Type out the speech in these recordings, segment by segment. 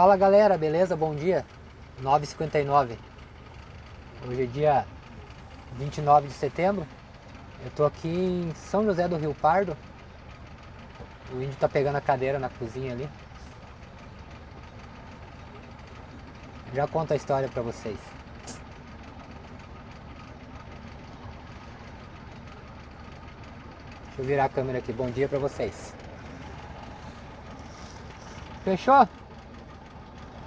Fala galera, beleza? Bom dia. 9h59. Hoje é dia 29 de setembro. Eu tô aqui em São José do Rio Pardo. O índio tá pegando a cadeira na cozinha ali. Já conto a história pra vocês. Deixa eu virar a câmera aqui. Bom dia pra vocês. Fechou?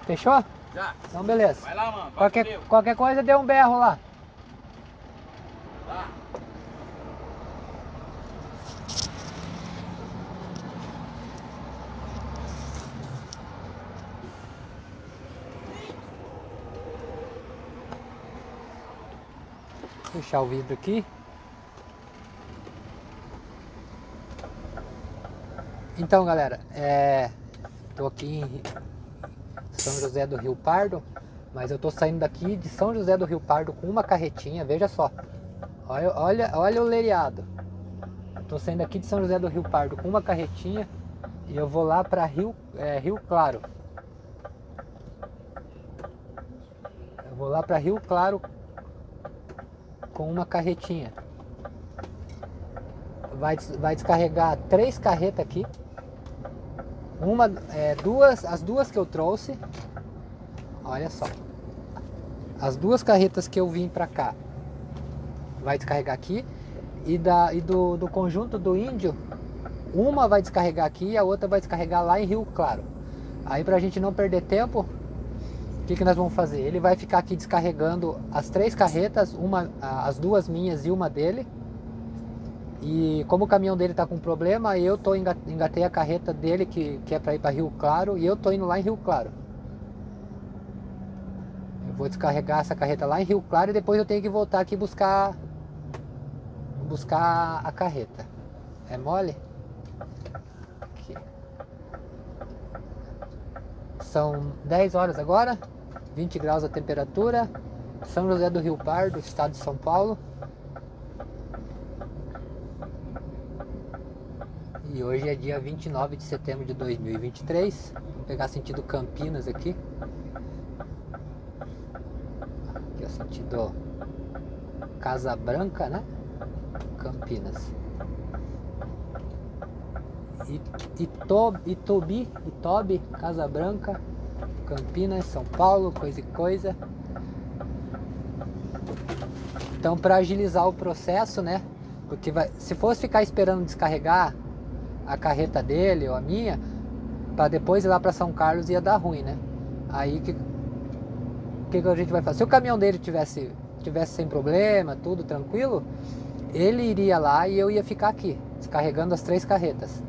Fechou? Já. Então beleza. Vai lá, mano. Vai Qualquer, comigo. qualquer coisa dê um berro lá. Tá. Puxar o vidro aqui. Então galera, é, tô aqui em São José do Rio Pardo, mas eu tô saindo daqui de São José do Rio Pardo com uma carretinha, veja só. Olha, olha, olha o lereado. Tô saindo aqui de São José do Rio Pardo com uma carretinha e eu vou lá para Rio, é, Rio Claro. Eu vou lá para Rio Claro com uma carretinha. Vai, vai descarregar três carretas aqui. Uma, é, duas, as duas que eu trouxe. Olha só. As duas carretas que eu vim pra cá. Vai descarregar aqui. E, da, e do, do conjunto do índio, uma vai descarregar aqui e a outra vai descarregar lá em Rio Claro. Aí pra gente não perder tempo, o que, que nós vamos fazer? Ele vai ficar aqui descarregando as três carretas, uma, a- as duas minhas e uma dele. E como o caminhão dele tá com problema, eu tô enga- engatei a carreta dele que, que é para ir para Rio Claro e eu tô indo lá em Rio Claro. Eu vou descarregar essa carreta lá em Rio Claro e depois eu tenho que voltar aqui buscar buscar a carreta. É mole? Aqui. São 10 horas agora, 20 graus a temperatura. São José do Rio Pardo, estado de São Paulo. E hoje é dia 29 de setembro de 2023. Vou pegar sentido Campinas aqui. Aqui é o sentido Casa Branca, né? Campinas. I- Ito- Itobi, Itobi, Casa Branca, Campinas, São Paulo, coisa e coisa. Então, para agilizar o processo, né? Porque vai, se fosse ficar esperando descarregar a carreta dele ou a minha, para depois ir lá para São Carlos ia dar ruim, né? Aí que que, que a gente vai fazer? Se o caminhão dele tivesse tivesse sem problema, tudo tranquilo, ele iria lá e eu ia ficar aqui, descarregando as três carretas.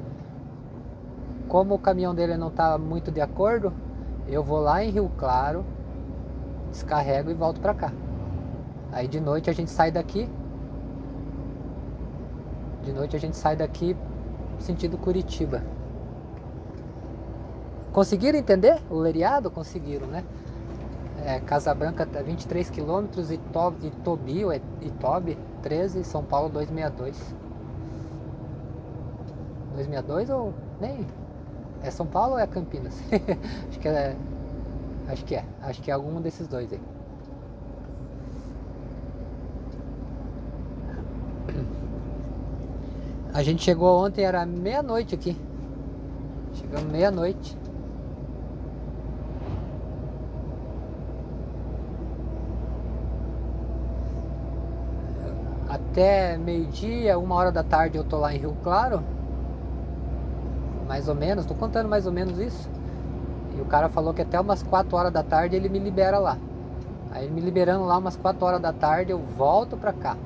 Como o caminhão dele não está muito de acordo, eu vou lá em Rio Claro, descarrego e volto para cá. Aí de noite a gente sai daqui. De noite a gente sai daqui sentido Curitiba. Conseguiram entender o lereado? Conseguiram, né? É, Casa Branca tá 23 quilômetros, Ito- Itobi, ou é Itobi 13, São Paulo 262. 262 ou nem? É São Paulo ou é Campinas? acho que é. Acho que é. Acho que é algum desses dois aí. A gente chegou ontem, era meia-noite aqui. Chegamos meia-noite. Até meio-dia, uma hora da tarde eu tô lá em Rio Claro. Mais ou menos, tô contando mais ou menos isso. E o cara falou que até umas 4 horas da tarde ele me libera lá. Aí me liberando lá umas 4 horas da tarde eu volto pra cá.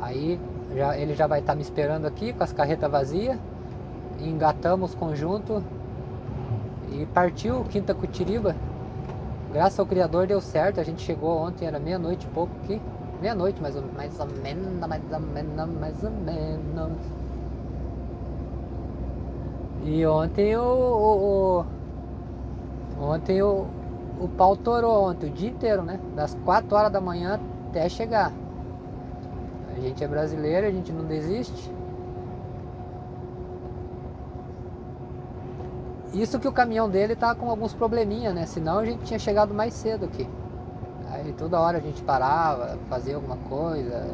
Aí já, ele já vai estar me esperando aqui com as carretas vazias. Engatamos conjunto e partiu Quinta Cutiriba. Graças ao Criador deu certo. A gente chegou ontem, era meia-noite e pouco aqui. Meia-noite, mais ou, mais ou menos, mais ou menos, mais ou menos. E ontem o, o, o- ontem o, o pau torou ontem, o dia inteiro, né? Das 4 horas da manhã até chegar. A gente é brasileiro, a gente não desiste. Isso que o caminhão dele tá com alguns probleminha, né? Senão a gente tinha chegado mais cedo aqui. Aí toda hora a gente parava, fazia alguma coisa.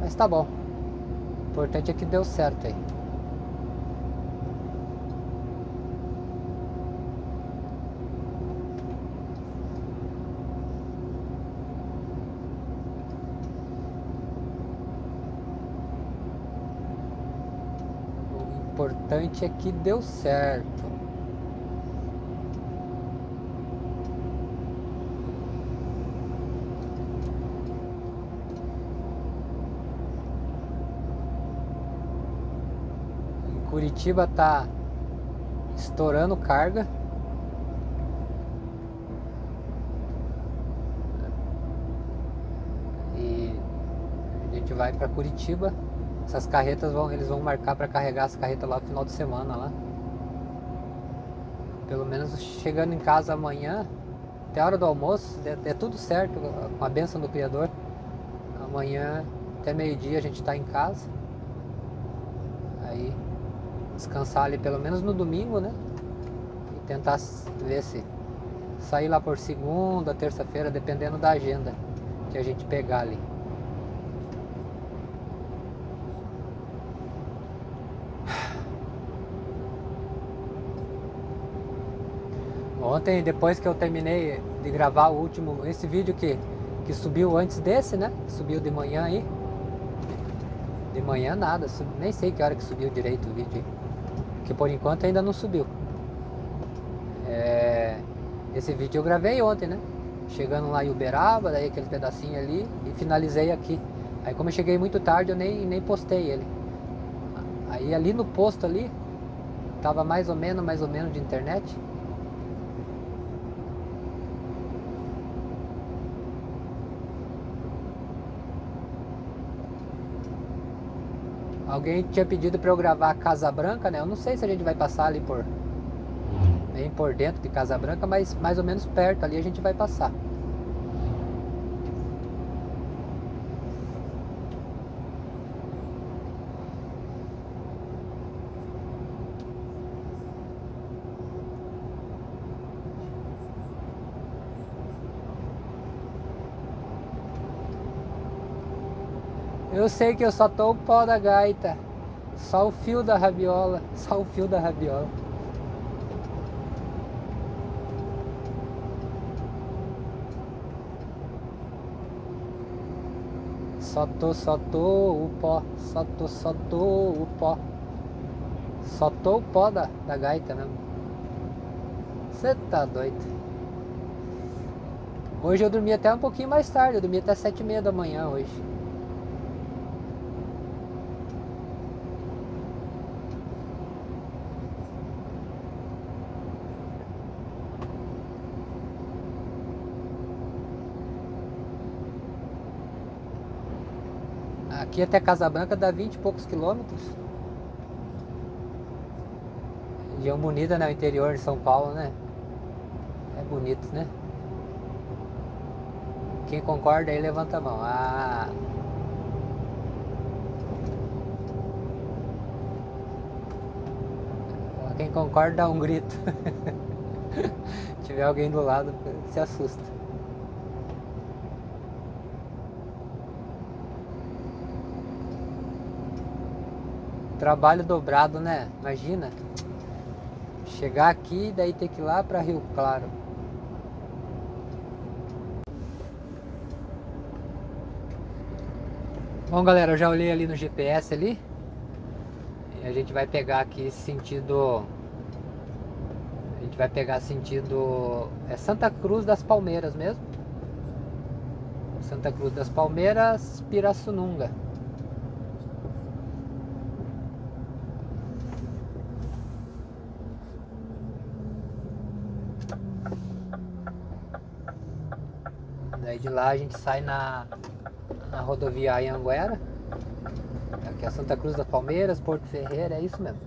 Mas tá bom. O importante é que deu certo aí. O importante é que deu certo. Curitiba tá estourando carga. E a gente vai para Curitiba. Essas carretas vão, eles vão marcar para carregar as carretas lá no final de semana lá. Pelo menos chegando em casa amanhã, até a hora do almoço, é, é tudo certo, com a benção do Criador. Amanhã, até meio-dia, a gente está em casa. Aí descansar ali pelo menos no domingo, né? E tentar ver se sair lá por segunda, terça-feira, dependendo da agenda que a gente pegar ali. Ontem, depois que eu terminei de gravar o último, esse vídeo que, que subiu antes desse, né? Subiu de manhã aí. De manhã nada, nem sei que hora que subiu direito o vídeo aí que por enquanto ainda não subiu. É, esse vídeo eu gravei ontem, né? Chegando lá em Uberaba, daí aquele pedacinho ali e finalizei aqui. Aí como eu cheguei muito tarde eu nem, nem postei ele. Aí ali no posto ali, tava mais ou menos, mais ou menos de internet. Alguém tinha pedido para eu gravar Casa Branca, né? Eu não sei se a gente vai passar ali por bem por dentro de Casa Branca, mas mais ou menos perto ali a gente vai passar. Eu sei que eu só tô o pó da gaita. Só o fio da rabiola. Só o fio da rabiola. Só tô, só tô o pó. Só tô, só tô o pó. Só tô o pó da, da gaita mesmo. Você tá doido. Hoje eu dormi até um pouquinho mais tarde. Eu dormi até sete e meia da manhã hoje. Aqui até Casa Branca dá 20 e poucos quilômetros. Região bonita, né? O interior de São Paulo, né? É bonito, né? Quem concorda aí, levanta a mão. Ah! Quem concorda, dá um grito. Se tiver alguém do lado, se assusta. Trabalho dobrado, né? Imagina. Chegar aqui daí ter que ir lá para Rio Claro. Bom galera, eu já olhei ali no GPS ali. E a gente vai pegar aqui sentido. A gente vai pegar sentido. É Santa Cruz das Palmeiras mesmo. Santa Cruz das Palmeiras, Pirassununga. Daí de lá a gente sai na, na rodovia Anhanguera. Aqui é Santa Cruz das Palmeiras, Porto Ferreira, é isso mesmo.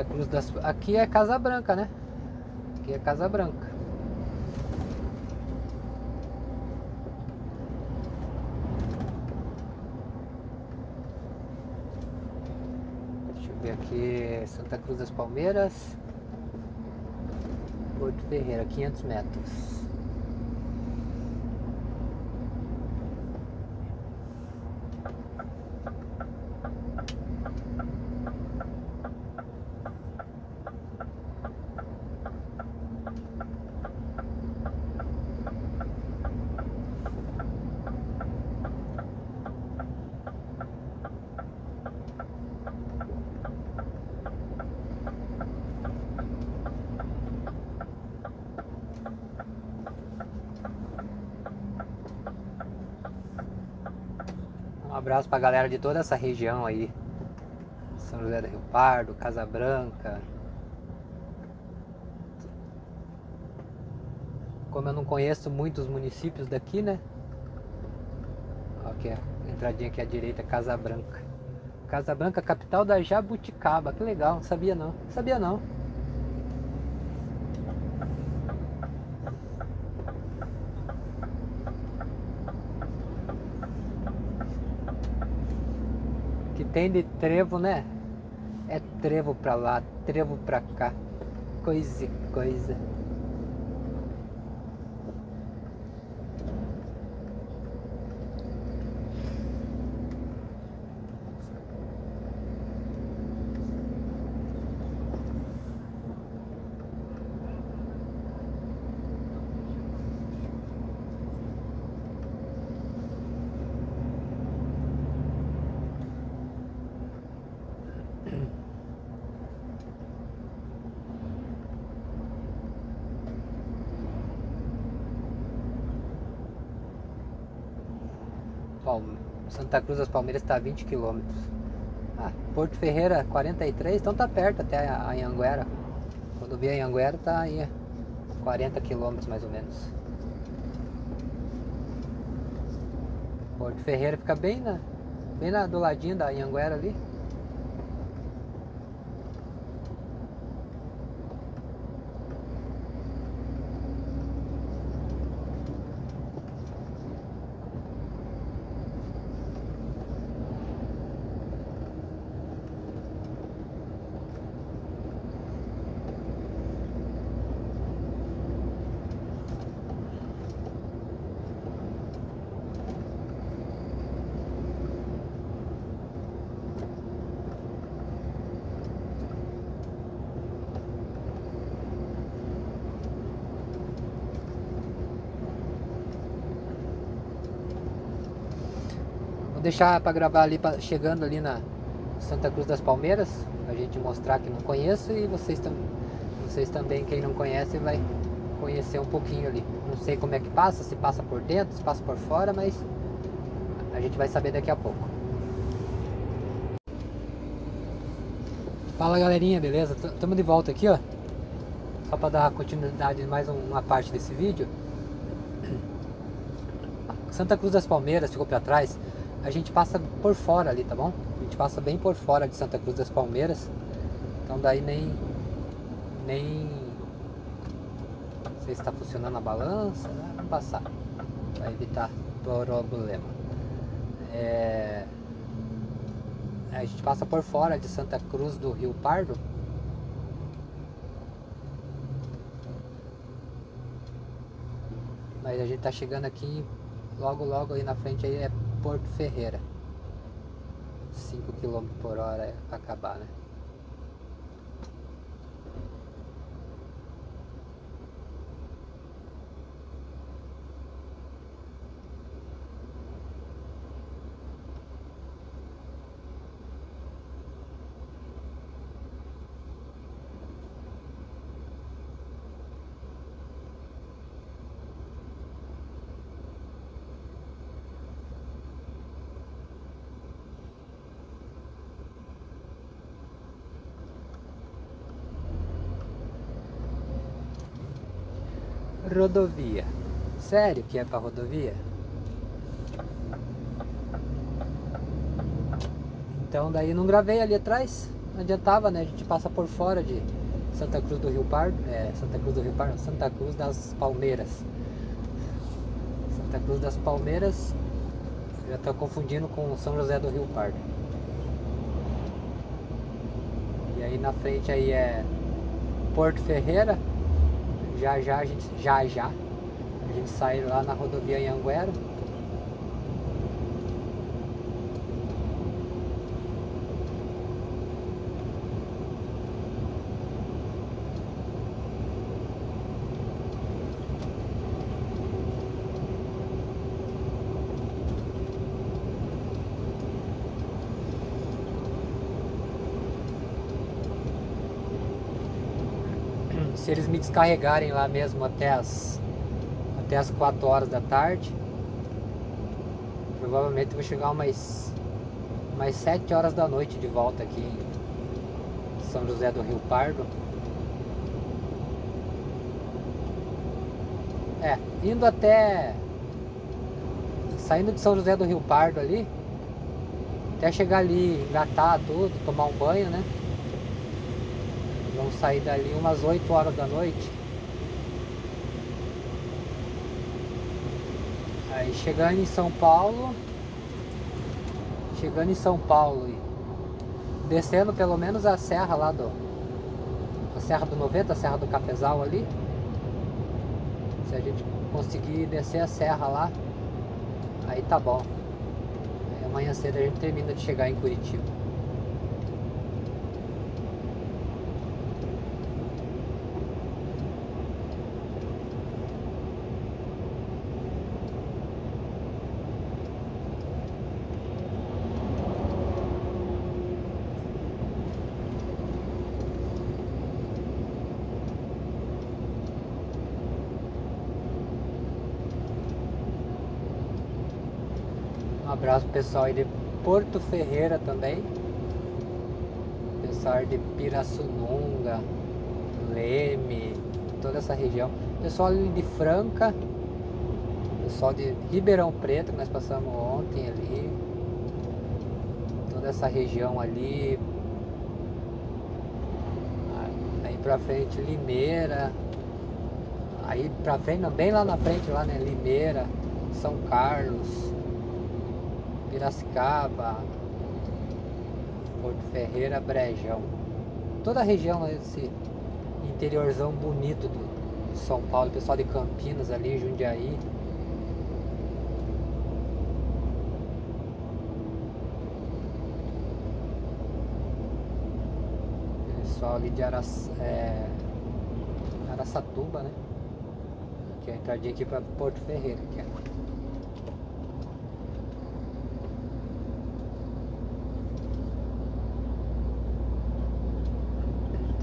Santa Cruz das... Aqui é Casa Branca, né? Aqui é Casa Branca. Deixa eu ver aqui, Santa Cruz das Palmeiras. Porto Ferreira, 500 metros. Abraço pra galera de toda essa região aí. São José do Rio Pardo, Casa Branca. Como eu não conheço muitos municípios daqui, né? Aqui, a entradinha aqui à direita, Casa Branca. Casa Branca, capital da Jabuticaba. Que legal, não sabia não. Sabia não. Tem de trevo, né? É trevo pra lá, trevo pra cá. Coisa e coisa. Santa Cruz das Palmeiras está a 20 km. Ah, Porto Ferreira 43, então tá perto até a Anhanguera. Quando vi a Anhanguera tá aí 40 km mais ou menos. Porto Ferreira fica bem na, bem na, do ladinho da Anhanguera ali. Deixar para gravar ali, pra, chegando ali na Santa Cruz das Palmeiras, a gente mostrar que não conheço e vocês, tam, vocês também, quem não conhece, vai conhecer um pouquinho ali. Não sei como é que passa, se passa por dentro, se passa por fora, mas a gente vai saber daqui a pouco. Fala galerinha, beleza? Estamos de volta aqui, ó. Só para dar continuidade mais uma parte desse vídeo. Santa Cruz das Palmeiras ficou para trás a gente passa por fora ali, tá bom? A gente passa bem por fora de Santa Cruz das Palmeiras. Então daí nem. Nem. Não sei se está funcionando a balança, né? Vamos passar. Para evitar problema. É, a gente passa por fora de Santa Cruz do Rio Pardo. Mas a gente tá chegando aqui logo logo aí na frente aí é Porto Ferreira. 5 km por hora é acabar, né? Rodovia. Sério que é para rodovia? Então daí não gravei ali atrás. não adiantava, né? A gente passa por fora de Santa Cruz do Rio Pardo, é, Santa Cruz do Rio Pardo, Santa Cruz das Palmeiras. Santa Cruz das Palmeiras, já estou confundindo com São José do Rio Pardo. E aí na frente aí é Porto Ferreira, já já a gente, já já, a gente sai lá na rodovia Anhanguera. se descarregarem lá mesmo até as, até as 4 horas da tarde, provavelmente vou chegar umas, umas 7 horas da noite de volta aqui em São José do Rio Pardo. É, indo até. Saindo de São José do Rio Pardo ali, até chegar ali, engatar tudo, tomar um banho, né? Vamos sair dali umas 8 horas da noite. Aí chegando em São Paulo. Chegando em São Paulo e descendo pelo menos a serra lá do. A Serra do 90, a Serra do Cafezal ali. Se a gente conseguir descer a serra lá, aí tá bom. Aí amanhã cedo a gente termina de chegar em Curitiba. Um abraço pessoal aí de Porto Ferreira também. Pessoal de Pirassununga, Leme, toda essa região. Pessoal de Franca. Pessoal de Ribeirão Preto que nós passamos ontem ali. Toda essa região ali. Aí pra frente Limeira. Aí pra frente, bem lá na frente lá, né? Limeira, São Carlos. Piracicaba, Porto Ferreira, Brejão. Toda a região, esse interiorzão bonito do São Paulo, pessoal de Campinas ali, Jundiaí. Pessoal ali de Araç, é, Araçatuba, né? Que é a entradinha aqui para Porto Ferreira. É.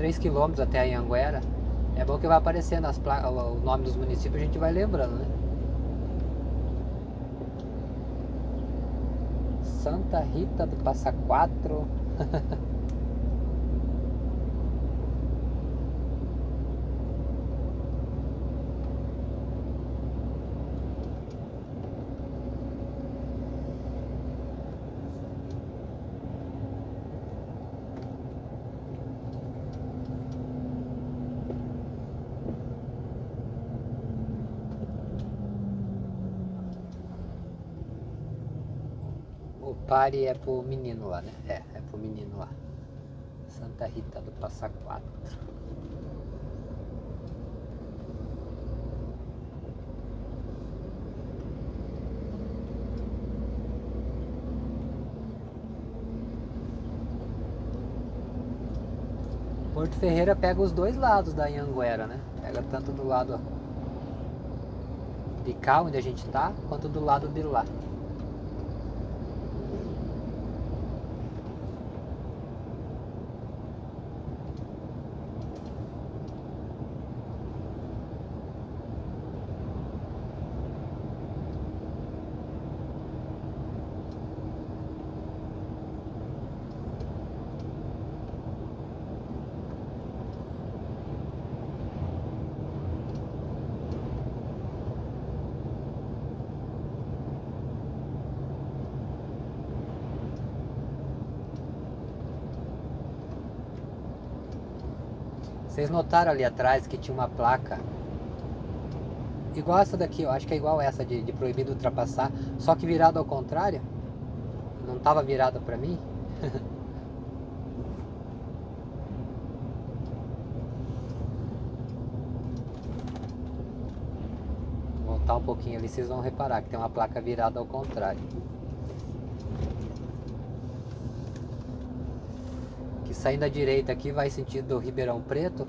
3 quilômetros até a Anhanguera. É bom que vai aparecendo as placas, o nome dos municípios, a gente vai lembrando, né? Santa Rita do Passa Quatro. Pare é pro menino lá, né? É, é pro menino lá. Santa Rita do Passa Quatro. Porto Ferreira pega os dois lados da Anhanguera, né? Pega tanto do lado de cá, onde a gente tá, quanto do lado de lá. Vocês notaram ali atrás que tinha uma placa igual essa daqui, eu acho que é igual essa de, de proibido ultrapassar, só que virado ao contrário. Não estava virada para mim. Voltar um pouquinho ali, vocês vão reparar que tem uma placa virada ao contrário. Saindo da direita aqui vai sentido Ribeirão Preto,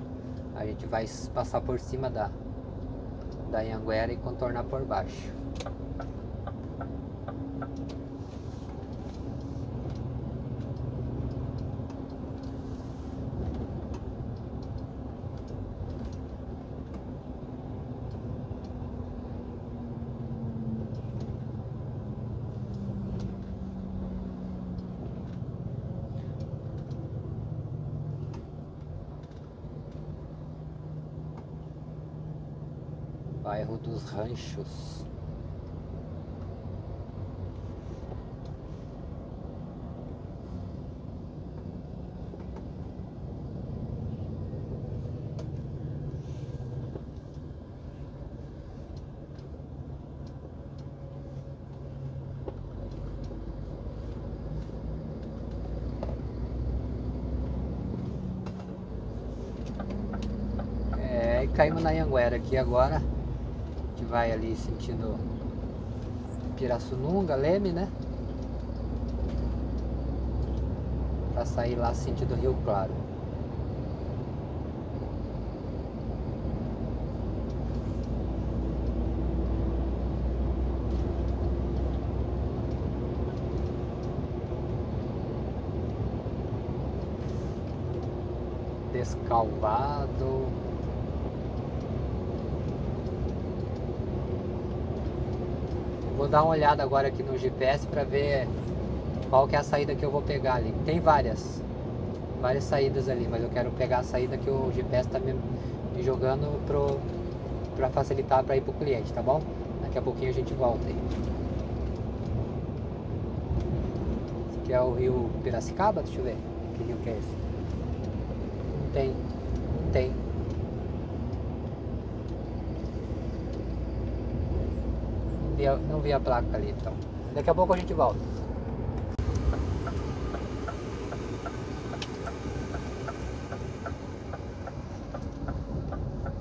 a gente vai passar por cima da da Anhanguera e contornar por baixo. Bairro dos Ranchos. É, caímos na Anhanguera aqui agora vai ali sentido Pirassununga, Leme, né? Pra sair lá sentido Rio Claro. Descalvado. Vou dar uma olhada agora aqui no GPS para ver qual que é a saída que eu vou pegar ali. Tem várias, várias saídas ali, mas eu quero pegar a saída que o GPS está me, me, jogando para facilitar para ir para o cliente, tá bom? Daqui a pouquinho a gente volta aí. Esse aqui é o rio Piracicaba, deixa eu ver. Que rio que é esse? Tem, tem. Vi a, não vi a placa ali, então. Daqui a pouco a gente volta.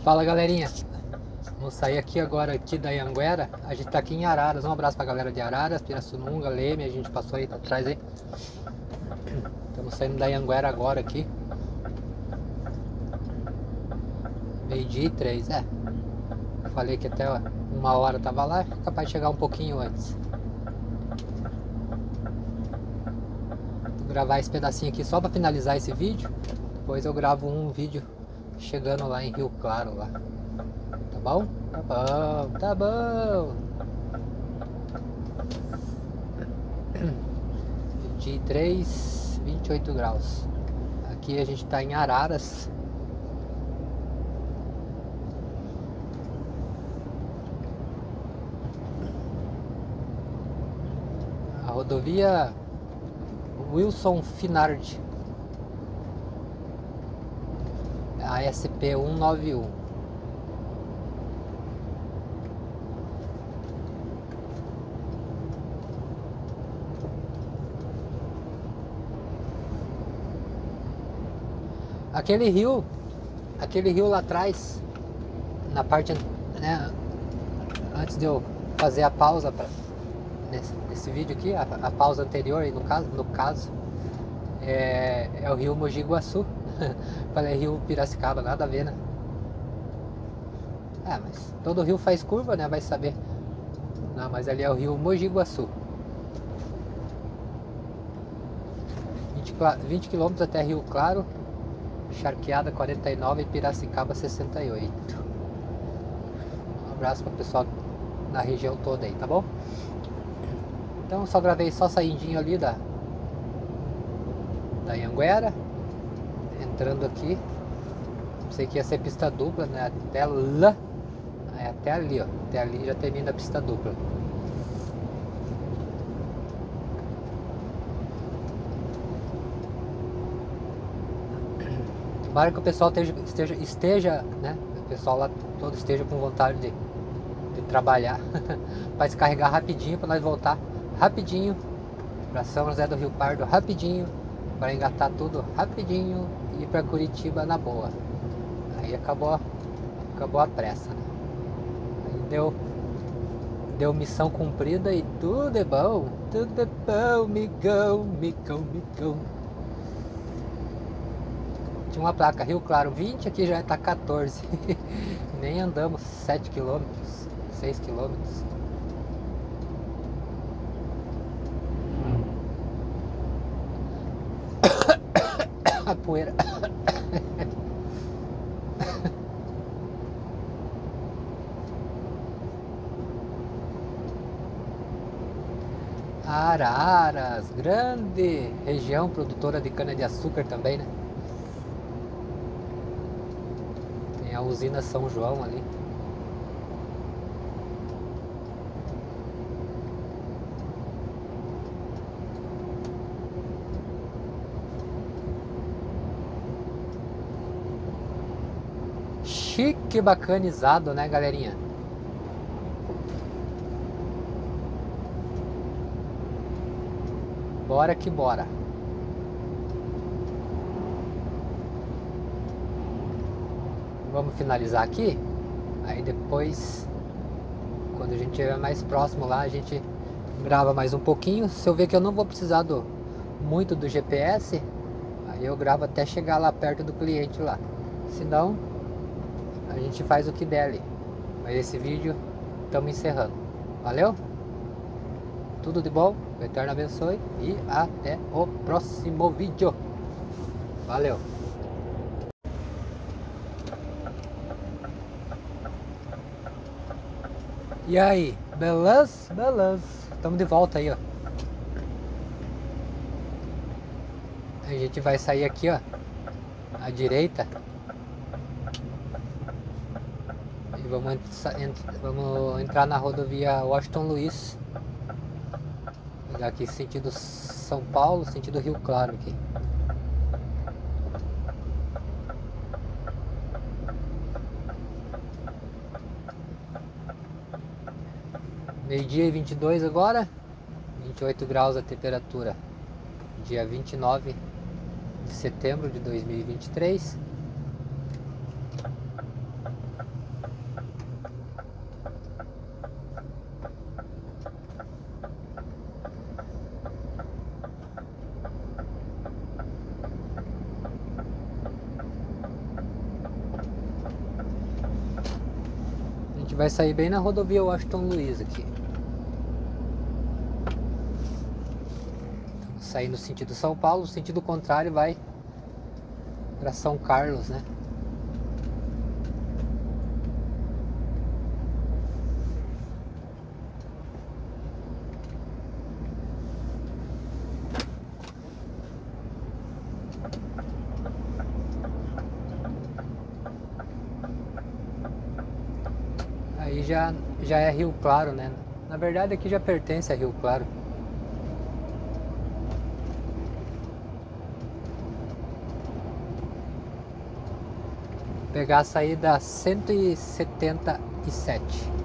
Fala galerinha, vamos sair aqui agora aqui da Anguera, a gente tá aqui em Araras, um abraço pra galera de Araras, Pirassununga, Leme, a gente passou aí, atrás aí. Estamos saindo da Anguera agora aqui. Meio dia e três, é. Falei que até uma hora tava lá, capaz de chegar um pouquinho antes. Vou gravar esse pedacinho aqui só para finalizar esse vídeo. Depois eu gravo um vídeo chegando lá em Rio Claro lá. Tá bom? Tá bom, tá bom. 23, 28 graus. Aqui a gente tá em Araras. Rodovia Wilson Finard, a SP 191. Aquele rio, aquele rio lá atrás, na parte, né, antes de eu fazer a pausa para nesse, nesse vídeo aqui, a, a, pausa anterior, no caso, no caso é, é o rio Mogi Guaçu. Falei rio Piracicaba, nada a ver, né? É, mas todo rio faz curva, né? Vai saber. Não, mas ali é o rio Mogi Guaçu. 20, 20 km até Rio Claro, Charqueada 49 e Piracicaba 68. Um abraço para o pessoal na região toda aí, tá bom? Então só gravei só saídinho ali da da Anguera, entrando aqui. Pensei que ia ser pista dupla, né? Até lá, é até ali, ó. Até ali já termina a pista dupla. Tomara que o pessoal esteja, esteja, esteja né? O pessoal lá todo esteja com vontade de, de trabalhar para descarregar rapidinho para nós voltar rapidinho para São José do Rio Pardo rapidinho para engatar tudo rapidinho e para Curitiba na boa. Aí acabou, acabou a pressa. Né? Aí deu, deu missão cumprida e tudo é bom, tudo é bom, migão, migão, migão. Tinha uma placa Rio Claro 20, aqui já está 14. Nem andamos 7 km, 6 km. A poeira. Araras, grande região produtora de cana-de-açúcar também, né? Tem a usina São João ali. Chique bacanizado, né, galerinha? Bora que bora. Vamos finalizar aqui. Aí depois, quando a gente estiver mais próximo lá, a gente grava mais um pouquinho. Se eu ver que eu não vou precisar do, muito do GPS, aí eu gravo até chegar lá perto do cliente lá. Se não, a gente faz o que der ali. Mas esse vídeo estamos encerrando. Valeu? Tudo de bom, o Eterno abençoe e até o próximo vídeo. Valeu! E aí, beleza? Beleza. Estamos de volta aí, ó. A gente vai sair aqui, ó. À direita. Vamos, vamos entrar na rodovia Washington Luiz. Aqui sentido São Paulo, sentido Rio Claro aqui. Meio-dia e 22 agora, 28 graus a temperatura, dia 29 de setembro de 2023. Vai sair bem na rodovia Washington Luiz aqui. Então, sair no sentido São Paulo, no sentido contrário vai para São Carlos, né? Já, é Rio Claro, né? Na verdade aqui já pertence a Rio Claro. Pegar a saída 177.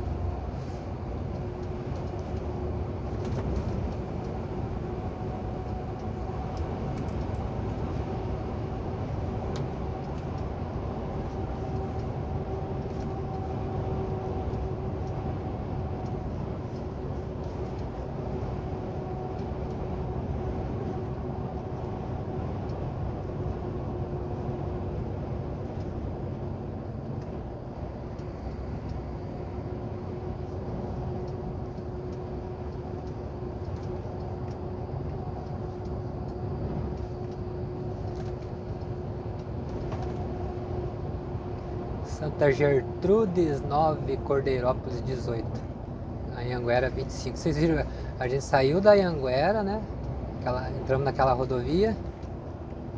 Santa Gertrudes 9, Cordeirópolis 18. Anhanguera 25. Vocês viram? A gente saiu da Anhanguera, né? Aquela, entramos naquela rodovia.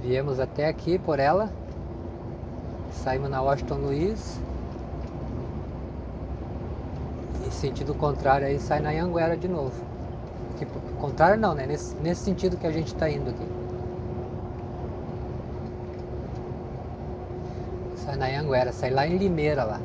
Viemos até aqui por ela. Saímos na Washington Luiz. E sentido contrário aí sai na Anhanguera de novo. Tipo, contrário não, né? Nesse, nesse sentido que a gente está indo aqui. Na Anguera, sai lá em Limeira lá.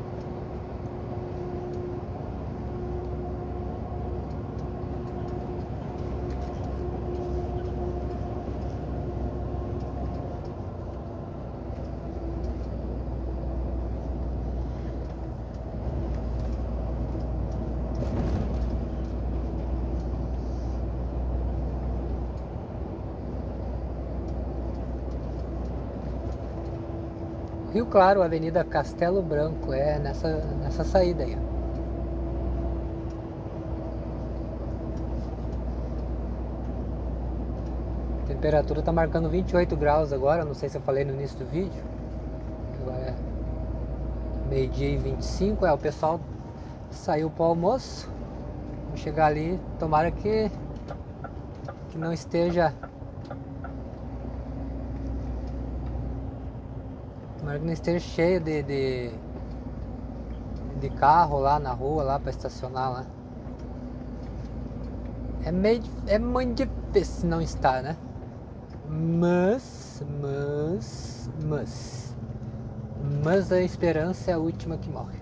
Rio Claro, Avenida Castelo Branco, é nessa, nessa saída aí. A temperatura tá marcando 28 graus agora, não sei se eu falei no início do vídeo. Agora é meio-dia e 25, é o pessoal saiu para o almoço. Vamos chegar ali, tomara que, que não esteja Que não esteja cheio de, de, de carro lá na rua, lá para estacionar lá. É meio é muito difícil não estar, né? Mas, mas, mas, mas a esperança é a última que morre.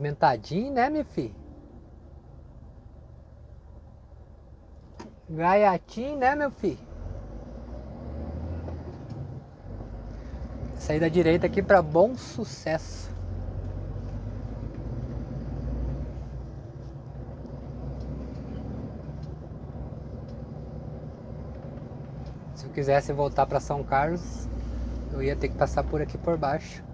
Movimentadinho, né, meu filho? Gaiatinho, né, meu filho? Saí da direita aqui para bom sucesso. Se eu quisesse voltar para São Carlos, eu ia ter que passar por aqui por baixo.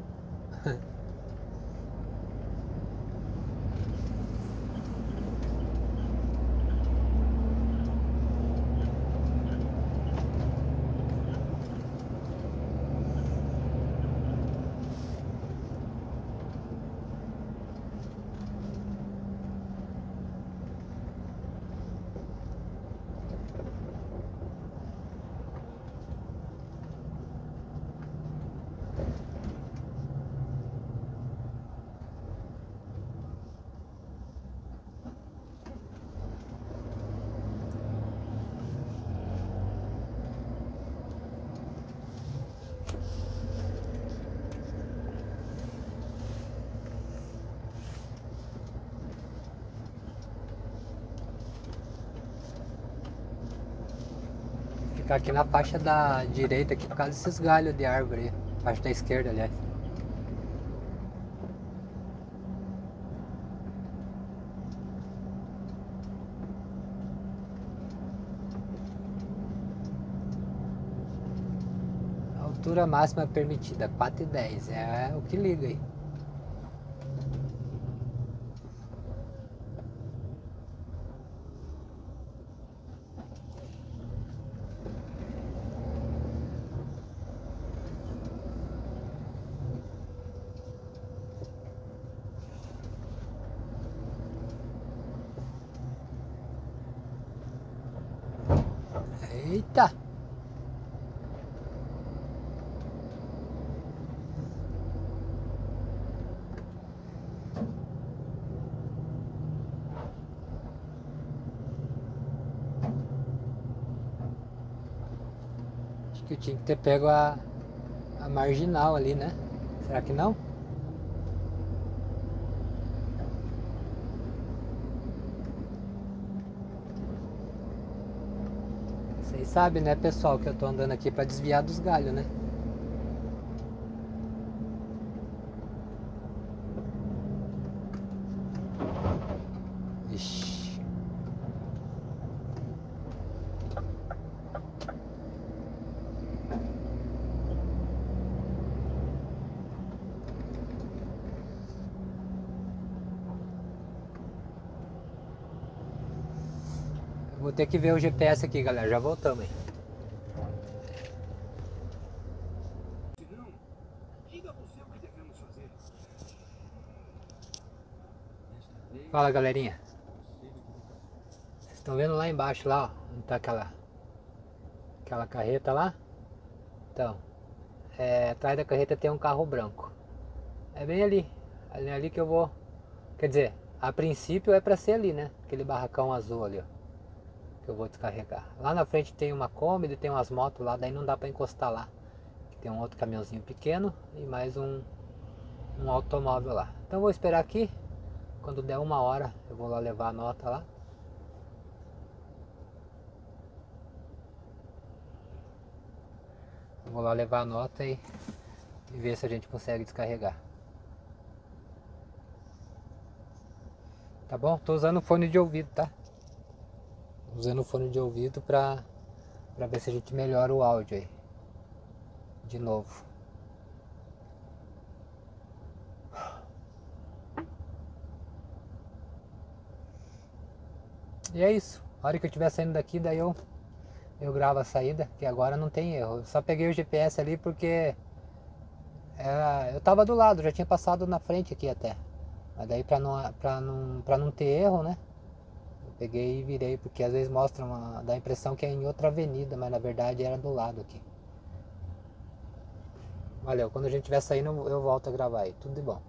Ficar aqui na faixa da direita aqui por causa desses galhos de árvore. Faixa da esquerda, aliás. Altura máxima permitida, 4,10. É o que liga aí. Eita! Acho que eu tinha que ter pego a, a marginal ali, né? Será que não? Vocês sabem, né, pessoal, que eu tô andando aqui para desviar dos galhos, né? Ixi. Vou ter que ver o GPS aqui, galera. Já voltamos aí. Fala, galerinha. Vocês estão vendo lá embaixo, lá, ó, onde tá aquela, aquela carreta lá? Então, é, atrás da carreta tem um carro branco. É bem ali, ali, ali que eu vou Quer dizer, a princípio é para ser ali, né? Aquele barracão azul ali, ó. Que eu vou descarregar. Lá na frente tem uma Kombi, tem umas motos lá, daí não dá para encostar lá. Tem um outro caminhãozinho pequeno e mais um, um automóvel lá. Então vou esperar aqui. Quando der uma hora eu vou lá levar a nota lá. vou lá levar a nota e, e ver se a gente consegue descarregar. Tá bom? Tô usando fone de ouvido, tá? Usando fone de ouvido pra, pra ver se a gente melhora o áudio aí. De novo. E é isso. A hora que eu estiver saindo daqui, daí eu, eu gravo a saída, que agora não tem erro. Eu só peguei o GPS ali porque era, eu tava do lado, já tinha passado na frente aqui até. Mas daí pra não, pra não, pra não ter erro, né? Peguei e virei, porque às vezes mostra uma, dá a impressão que é em outra avenida, mas na verdade era do lado aqui. Valeu, quando a gente estiver saindo eu volto a gravar aí. Tudo de bom.